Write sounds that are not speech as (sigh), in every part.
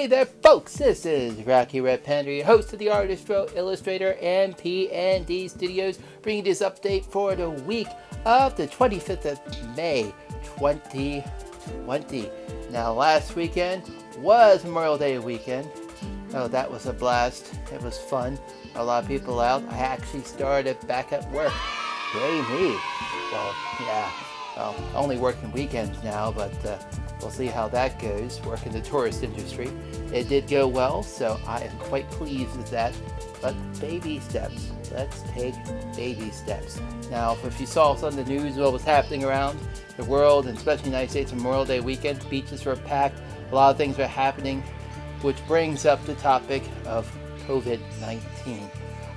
Hey there, folks! This is Rocky Red Panda, your host of the Artist Row Illustrator and PND Studios, bringing this update for the week of the 25th of May, 2020. Now, last weekend was Memorial Day weekend. Oh, that was a blast. It was fun. A lot of people out. I actually started back at work. Yay me! Well, yeah. Well, only working weekends now, but uh, we'll see how that goes. Work in the tourist industry. It did go well, so I am quite pleased with that. But baby steps. Let's take baby steps. Now, if you saw some of the news, what was happening around the world, and especially the United States Memorial Day weekend, beaches were packed. A lot of things were happening, which brings up the topic of COVID-19.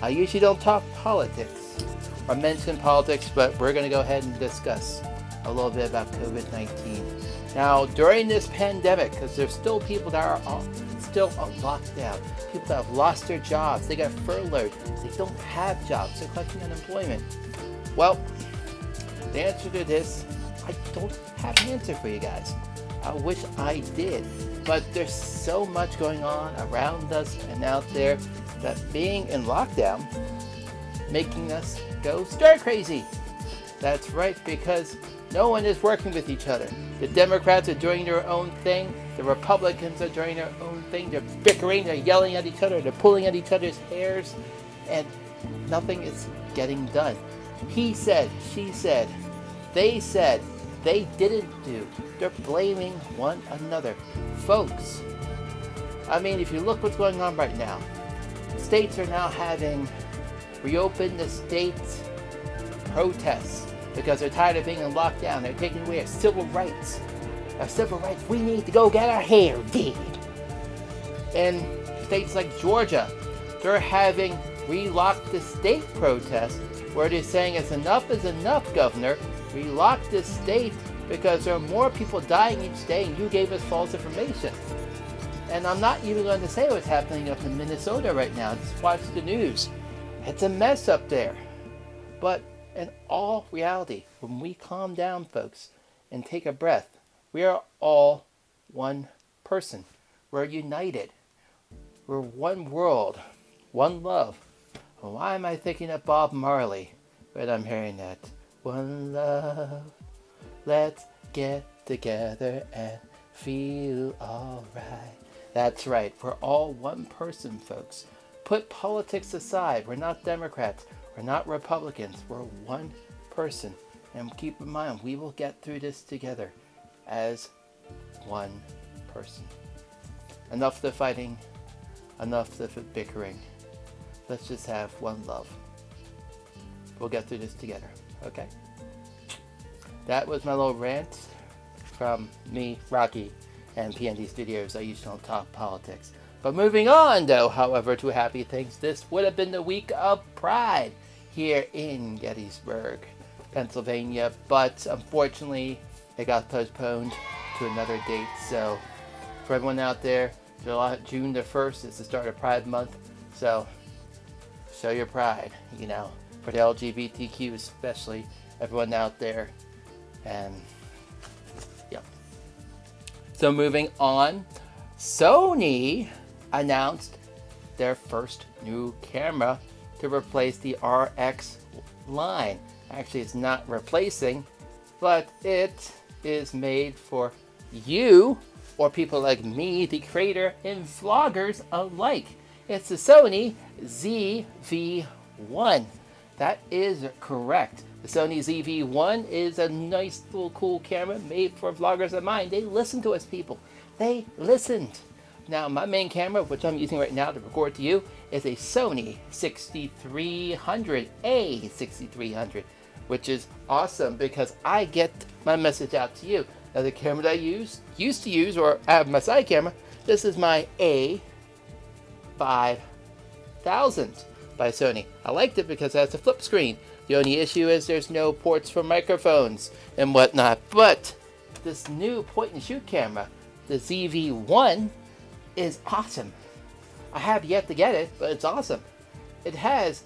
I usually don't talk politics or mention politics, but we're going to go ahead and discuss a little bit about COVID-19. Now, during this pandemic, because there's still people that are all, still on lockdown, people that have lost their jobs, they got furloughed, they don't have jobs, they're collecting unemployment. Well, the answer to this, I don't have an answer for you guys. I wish I did, but there's so much going on around us and out there that being in lockdown making us go stir crazy. That's right, because no one is working with each other. The Democrats are doing their own thing. The Republicans are doing their own thing. They're bickering, they're yelling at each other, they're pulling at each other's hairs, and nothing is getting done. He said, she said, they said, they didn't do. They're blaming one another. Folks, I mean, if you look what's going on right now, states are now having reopened the states protests because they're tired of being in lockdown. They're taking away our civil rights. Our civil rights, we need to go get our hair did. In states like Georgia, they're having relock the state protests where they're saying it's enough is enough, governor. Relock this state because there are more people dying each day and you gave us false information. And I'm not even going to say what's happening up in Minnesota right now. Just watch the news. It's a mess up there. But in all reality, when we calm down, folks, and take a breath, we are all one person. We're united. We're one world, one love. Why am I thinking of Bob Marley when I'm hearing that? One love, let's get together and feel alright. That's right, we're all one person, folks. Put politics aside. We're not Democrats. We're not Republicans. We're one person. And keep in mind, we will get through this together as one person. Enough of the fighting. Enough of the bickering. Let's just have one love. We'll get through this together. Okay? That was my little rant from me, Rocky, and PND Studios. I usually don't talk politics. But moving on, though, however, to happy things, this would have been the week of Pride here in Gettysburg, Pennsylvania. But unfortunately, it got postponed to another date. So for everyone out there, July, June the 1st is the start of Pride Month. So show your pride, you know, for the LGBTQ especially, everyone out there. And yeah. So moving on, Sony announced their first new camera to replace the RX line. Actually, it's not replacing, but it is made for you or people like me, the creator and vloggers alike. It's the Sony ZV-1. That is correct. The Sony ZV-1 is a nice little cool camera made for vloggers of mine. They listen to us, people. They listened. Now, my main camera, which I'm using right now to record to you, is a Sony 6300A 6300, which is awesome because I get my message out to you. Now, the camera that I use, used to use, or I have my side camera, this is my A5000 by Sony. I liked it because it has a flip screen. The only issue is there's no ports for microphones and whatnot, but this new point and shoot camera, the ZV-1, is awesome. I have yet to get it, but it's awesome. It has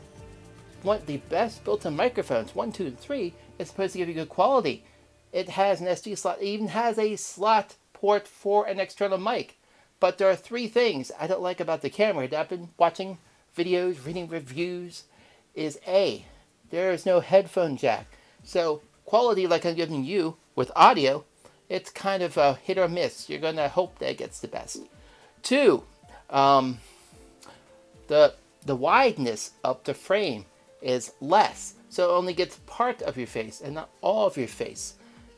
one of the best built-in microphones, one, two, and three. It's supposed to give you good quality. It has an SD slot. It even has a slot port for an external mic. But there are three things I don't like about the camera that I've been watching videos, reading reviews, is A, there is no headphone jack. So quality like I'm giving you with audio, it's kind of a hit or miss. You're going to hope that it gets the best. Two, um, the, the wideness of the frame is less. So it only gets part of your face and not all of your face.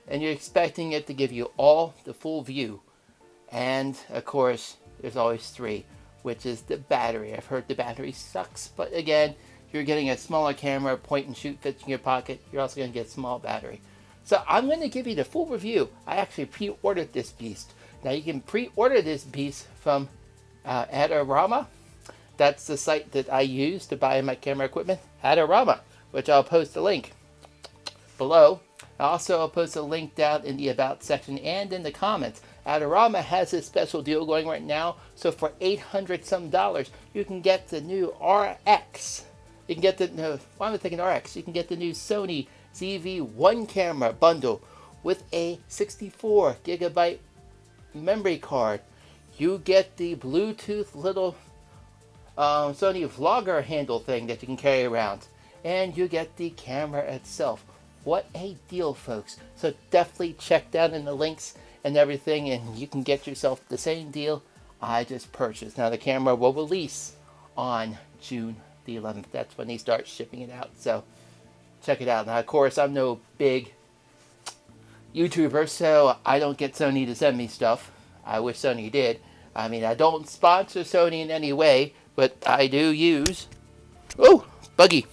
And you're expecting it to give you all the full view. And of course, there's always three, which is the battery. I've heard the battery sucks, but again, you're getting a smaller camera, point and shoot fits in your pocket. You're also going to get a small battery. So I'm going to give you the full review. I actually pre-ordered this beast. Now you can pre-order this piece from uh, Adorama. That's the site that I use to buy my camera equipment, Adorama, which I'll post a link below. Also, I'll post a link down in the About section and in the comments. Adorama has a special deal going right now, so for 800 some dollars, you can get the new RX you can get the, no, why am I thinking RX? You can get the new Sony ZV-1 camera bundle with a 64 gigabyte memory card. You get the Bluetooth little um, Sony Vlogger handle thing that you can carry around. And you get the camera itself. What a deal, folks. So definitely check down in the links and everything, and you can get yourself the same deal I just purchased. Now, the camera will release on June the 11th. That's when they start shipping it out. So check it out. Now, of course, I'm no big YouTuber, so I don't get Sony to send me stuff. I wish Sony did. I mean, I don't sponsor Sony in any way, but I do use, oh, buggy,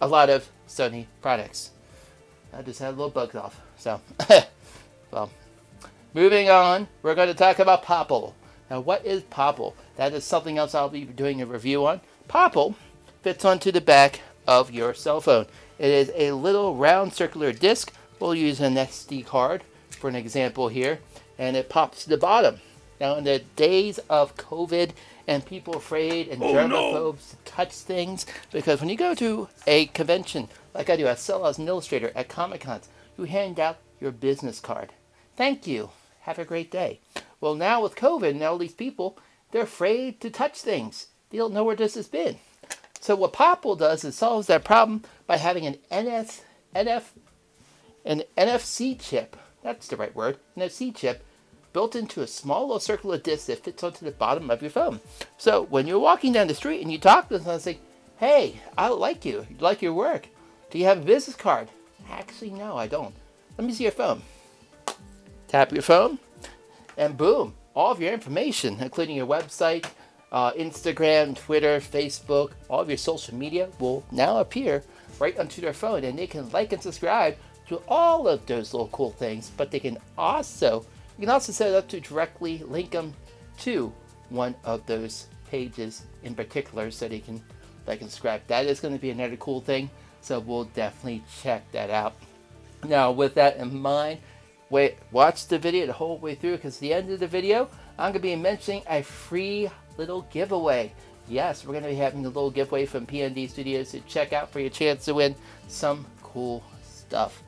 a lot of Sony products. I just had a little bugs off. So, (laughs) well, moving on, we're going to talk about Popl. Now, what is Popl? That is something else I'll be doing a review on. Popl fits onto the back of your cell phone. It is a little round circular disc. We'll use an SD card for an example here, and it pops to the bottom. Now, in the days of COVID and people afraid and oh, germaphobes no. touch things, because when you go to a convention, like I do, I sell as an illustrator at Comic Cons, you hand out your business card. Thank you. Have a great day. Well, now with COVID and all these people, they're afraid to touch things. They don't know where this has been. So what Popl does is solves that problem by having an NS, NF, an NFC chip, that's the right word, NFC chip, built into a small little circular disc that fits onto the bottom of your phone. So when you're walking down the street and you talk to someone, say, hey, I like you, you like your work. Do you have a business card? Actually, no, I don't. Let me see your phone. Tap your phone, and boom, all of your information, including your website, uh, Instagram, Twitter, Facebook, all of your social media will now appear right onto their phone and they can like and subscribe to all of those little cool things. But they can also, you can also set it up to directly link them to one of those pages in particular so they can like and subscribe. That is going to be another cool thing. So we'll definitely check that out. Now with that in mind, wait, watch the video the whole way through because the end of the video, I'm going to be mentioning a free little giveaway. Yes, we're going to be having a little giveaway from PND Studios to check out for your chance to win some cool stuff.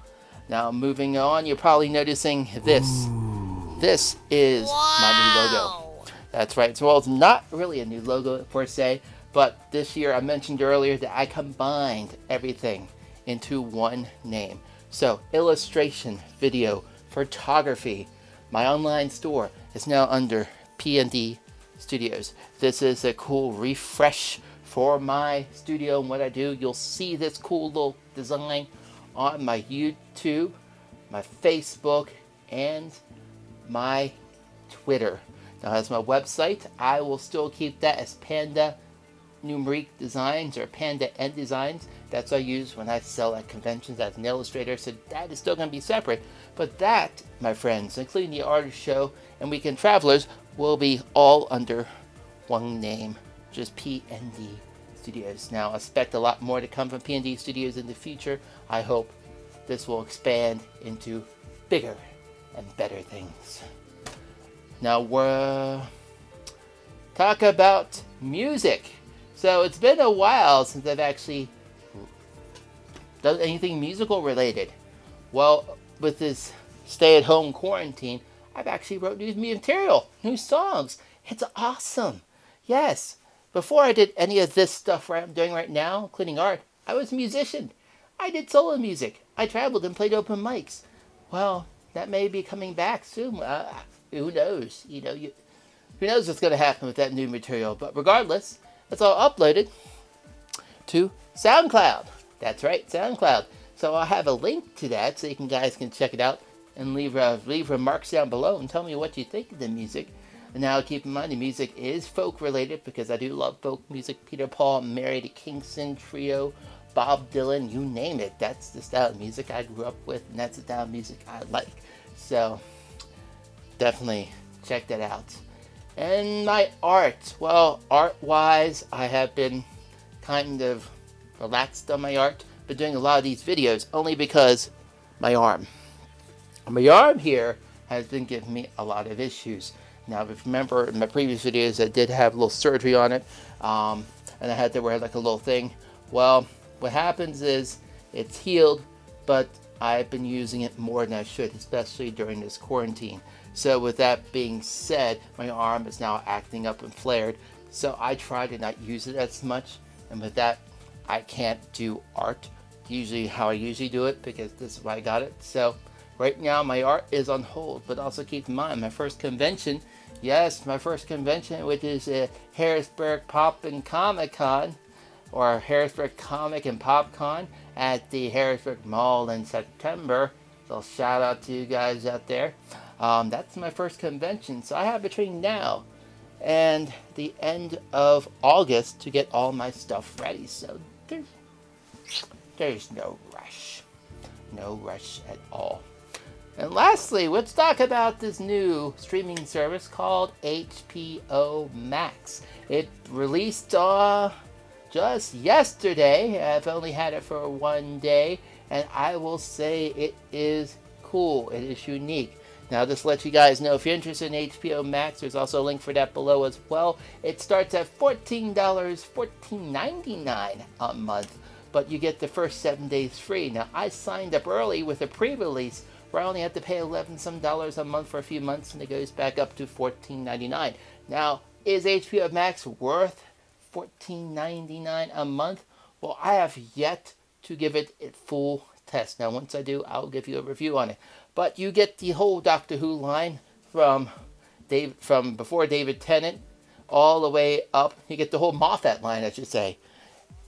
Now, moving on, you're probably noticing this. Ooh. This is wow. my new logo. That's right. So, well, it's not really a new logo per se, but this year I mentioned earlier that I combined everything into one name. So, illustration, video, photography, my online store is now under PND Studios. This is a cool refresh for my studio and what I do. You'll see this cool little design on my YouTube, my Facebook, and my Twitter. Now, as my website, I will still keep that as Panda Numeric Designs or Panda N Designs. That's what I use when I sell at conventions as an illustrator, so that is still going to be separate. But that, my friends, including the artist show and weekend travelers, will be all under one name, just PND Studios. Now, expect a lot more to come from PND Studios in the future. I hope this will expand into bigger and better things. Now, we're talk about music. So it's been a while since I've actually done anything musical related. Well, with this stay-at-home quarantine, I've actually wrote new material, new songs. It's awesome. Yes. Before I did any of this stuff I'm doing right now, including art, I was a musician. I did solo music. I traveled and played open mics. Well, that may be coming back soon. Uh, who knows? You know, you, who knows what's going to happen with that new material. But regardless, it's all uploaded to SoundCloud. That's right, SoundCloud. So I'll have a link to that so you can guys can check it out and leave uh, leave remarks down below and tell me what you think of the music. Now keep in mind the music is folk related because I do love folk music. Peter Paul, Mary the Kingston Trio, Bob Dylan, you name it. That's the style of music I grew up with, and that's the style of music I like. So definitely check that out. And my art, well, art wise, I have been kind of relaxed on my art, but doing a lot of these videos only because my arm. My arm here has been giving me a lot of issues. Now, if you remember in my previous videos, I did have a little surgery on it, um, and I had to wear like a little thing. Well, what happens is it's healed, but I've been using it more than I should, especially during this quarantine. So with that being said, my arm is now acting up and flared. So I try to not use it as much. And with that, I can't do art usually how I usually do it because this is why I got it. So right now my art is on hold, but also keep in mind my first convention, yes, my first convention, which is a Harrisburg Pop and Comic Con or Harrisburg Comic and Pop Con at the Harrisburg Mall in September. So shout out to you guys out there. Um, that's my first convention, so I have between now and the end of August to get all my stuff ready. So there's there's no rush. No rush at all. And lastly, let's talk about this new streaming service called HBO Max. It released uh, just yesterday. I've only had it for one day, and I will say it is cool. It is unique. Now, just let you guys know, if you're interested in HBO Max, there's also a link for that below as well. It starts at $14, $14.99 a month but you get the first seven days free. Now, I signed up early with a pre-release where I only had to pay 11 some dollars a month for a few months, and it goes back up to 14.99. Now, is HBO Max worth 14.99 a month? Well, I have yet to give it a full test. Now, once I do, I'll give you a review on it. But you get the whole Doctor Who line from Dave from before David Tennant all the way up. You get the whole Moffat line, I should say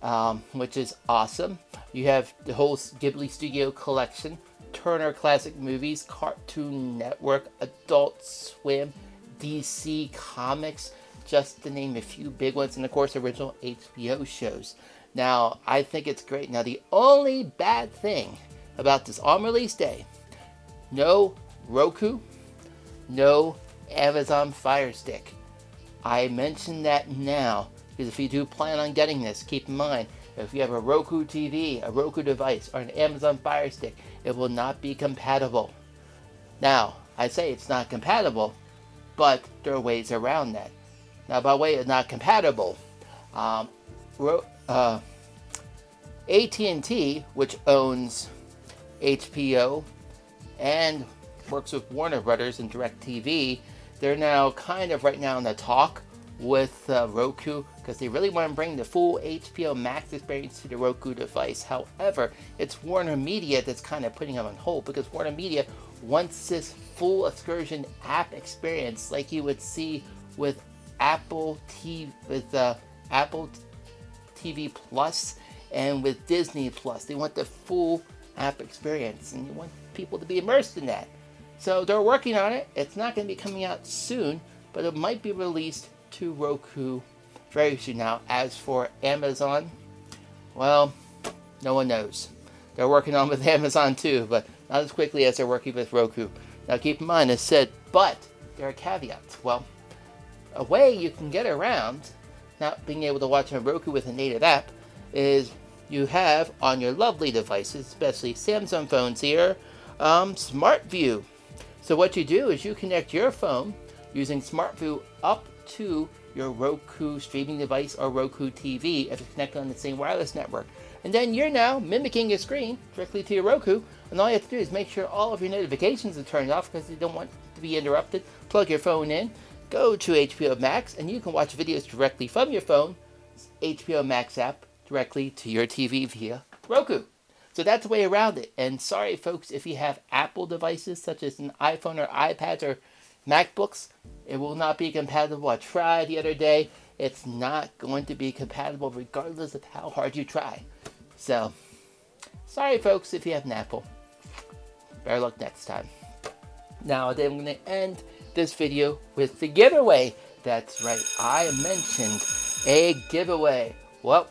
um, which is awesome. You have the whole Ghibli Studio collection, Turner Classic Movies, Cartoon Network, Adult Swim, DC Comics, just to name a few big ones, and of course, original HBO shows. Now, I think it's great. Now, the only bad thing about this on release day no Roku, no Amazon Fire Stick. I mention that now because if you do plan on getting this, keep in mind, if you have a Roku TV, a Roku device, or an Amazon Fire Stick, it will not be compatible. Now, I say it's not compatible, but there are ways around that. Now, by way of not compatible, um, uh, AT&T, which owns HBO and works with Warner Brothers and DirecTV, they're now kind of right now in the talk with uh, Roku because they really want to bring the full HBO Max experience to the Roku device. However, it's Warner Media that's kind of putting them on hold because Warner Media wants this full excursion app experience like you would see with Apple TV with uh, Apple TV Plus and with Disney Plus. They want the full app experience and you want people to be immersed in that. So they're working on it. It's not going to be coming out soon, but it might be released to Roku very soon now. As for Amazon, well, no one knows. They're working on with (laughs) Amazon too, but not as quickly as they're working with Roku. Now keep in mind, I said, but there are caveats. Well, a way you can get around not being able to watch on Roku with a native app is you have on your lovely devices, especially Samsung phones here, um, SmartView. So what you do is you connect your phone using SmartView up to your Roku streaming device or Roku TV if it's connected on the same wireless network. And then you're now mimicking your screen directly to your Roku, and all you have to do is make sure all of your notifications are turned off because you don't want to be interrupted, plug your phone in, go to HBO Max, and you can watch videos directly from your phone, HBO Max app, directly to your TV via Roku. So that's the way around it. And sorry, folks, if you have Apple devices such as an iPhone or iPads or MacBooks, it will not be compatible. I tried the other day. It's not going to be compatible regardless of how hard you try. So, sorry, folks, if you have an Apple. Better luck next time. Now, then I'm going to end this video with the giveaway. That's right, I mentioned a giveaway. Well,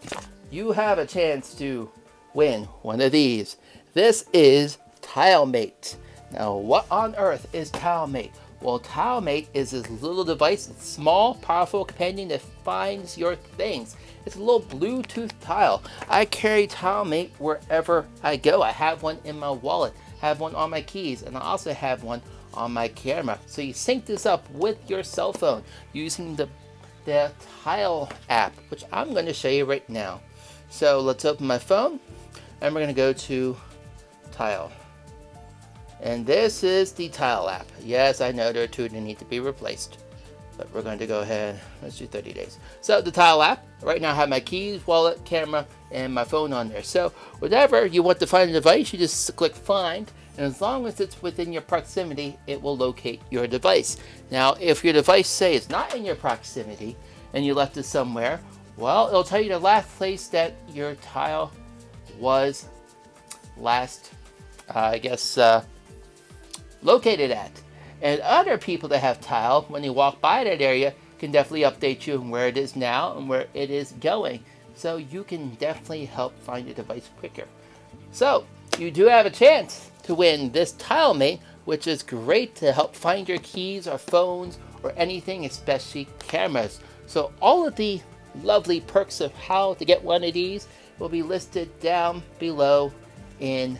you have a chance to win one of these. This is TileMate. Now, what on earth is TileMate? Well, TileMate is this little device, small, powerful companion that finds your things. It's a little Bluetooth tile. I carry TileMate wherever I go. I have one in my wallet, have one on my keys, and I also have one on my camera. So you sync this up with your cell phone using the, the Tile app, which I'm going to show you right now. So let's open my phone, and we're going to go to Tile. And this is the Tile app. Yes, I know there are two that need to be replaced. But we're going to go ahead, let's do 30 days. So the Tile app, right now I have my keys, wallet, camera, and my phone on there. So whatever you want to find a device, you just click find. And as long as it's within your proximity, it will locate your device. Now, if your device, say, is not in your proximity, and you left it somewhere, well, it'll tell you the last place that your tile was last, uh, I guess, uh, located at. And other people that have tile, when they walk by that area, can definitely update you on where it is now and where it is going. So you can definitely help find your device quicker. So you do have a chance to win this tile mate, which is great to help find your keys or phones or anything, especially cameras. So all of the lovely perks of how to get one of these will be listed down below in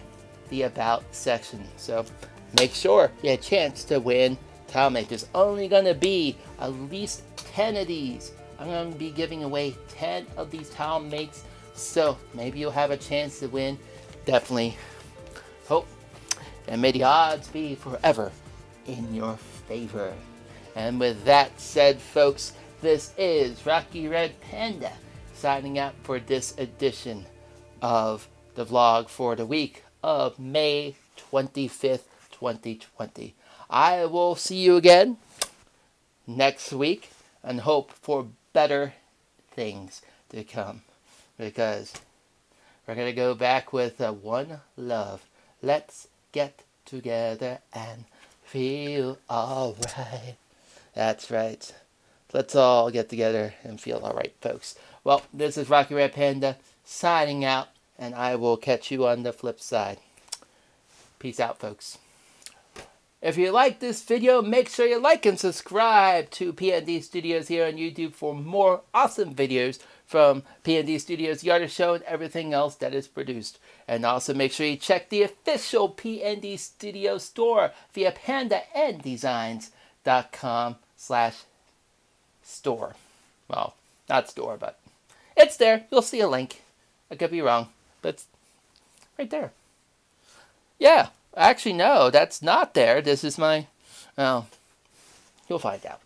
the about section. So make sure you have a chance to win mate. There's only going to be at least 10 of these. I'm going to be giving away 10 of these tile mates. So maybe you'll have a chance to win. Definitely hope. And may the odds be forever in your favor. And with that said, folks, this is Rocky Red Panda signing out for this edition of the vlog for the week of May 25th, 2020. I will see you again next week and hope for better things to come because we're going to go back with uh, One Love. Let's get together and feel alright. That's right. Let's all get together and feel alright, folks. Well, this is Rocky Red Panda signing out, and I will catch you on the flip side. Peace out, folks. If you like this video, make sure you like and subscribe to PND Studios here on YouTube for more awesome videos from PND Studios, The Artist Show, and everything else that is produced. And also make sure you check the official PND Studio store via pandandesigns.com slash store. Well, not store, but it's there. You'll see a link. I could be wrong, but it's right there. Yeah. Actually, no, that's not there. This is my. Well, you'll find out.